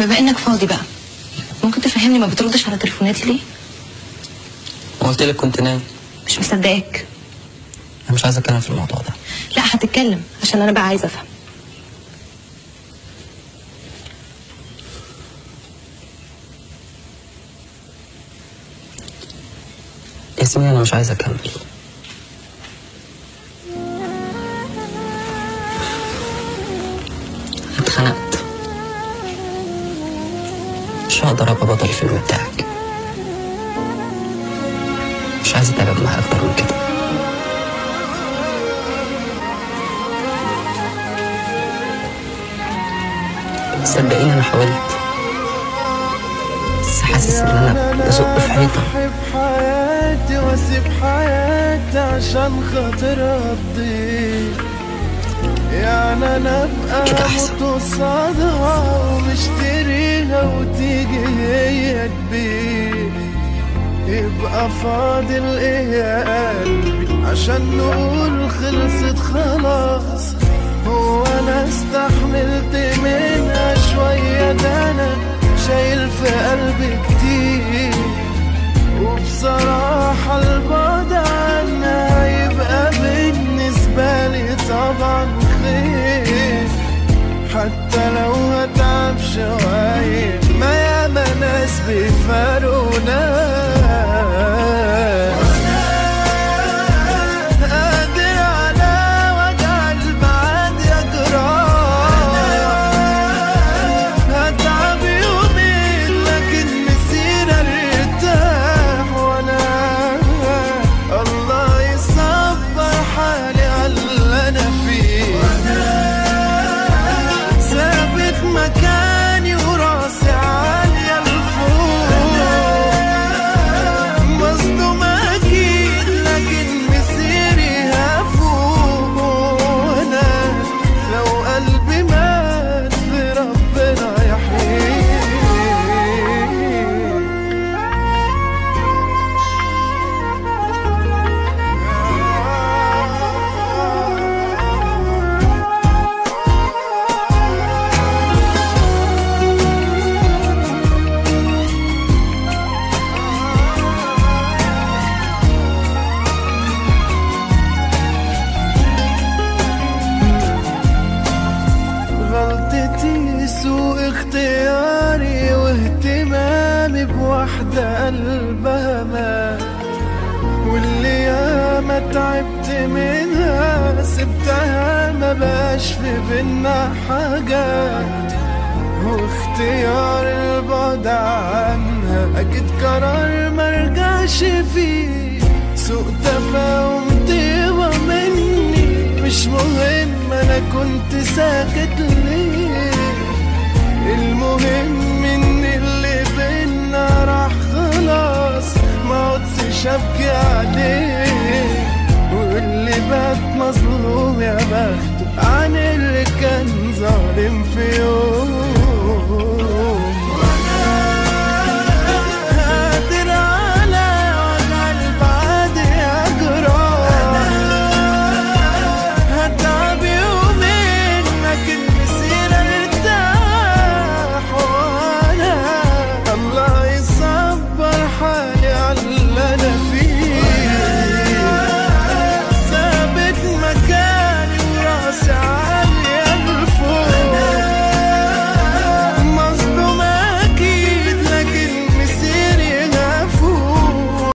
بما إنك فاضي بقى ممكن تفهمني ما بتردش على تليفوناتي ليه؟ قلت لك كنت نايم. مش مصدقاك. أنا مش عايز أتكلم في الموضوع ده. لا هتتكلم عشان أنا بقى عايزه أفهم. ياسمين أنا مش عايز أكمل. اتخنقت. مش هقدر ابقى بطل الفيلم بتاعك مش عايز أتعب معاك أكتر من كده. صدقيني أنا حاولت. بس حاسس إن أنا بزق في حيطة. حياتي وأسيب حياتي عشان خاطر أرضيك. يعني أنا ابقى قصادها ومشتريها وتيجي هي تبيع يبقى فاضل إيه يا قلبي عشان نقول خلصت خلاص. هو أنا استحملت منها شوية ده أنا شايل في قلبي كتير. وبصراحة البعد عنها يبقى بالنسبة لي طبعا حتى لو هتعب شوية. ما ياما ناس بيفارقونا. بواحدة قلبها مات. واللي ياما تعبت منها سبتها ما بقاش في بينا حاجات. واختيار البعد عنها أكيد قرار مرجعش فيه. سوء تفاهم طيبة مني مش مهم أنا كنت ساكت ليه. المهم عدتش ابكي عليه واللي بات مظلوم يا بخته عن اللي كان ظالم في يوم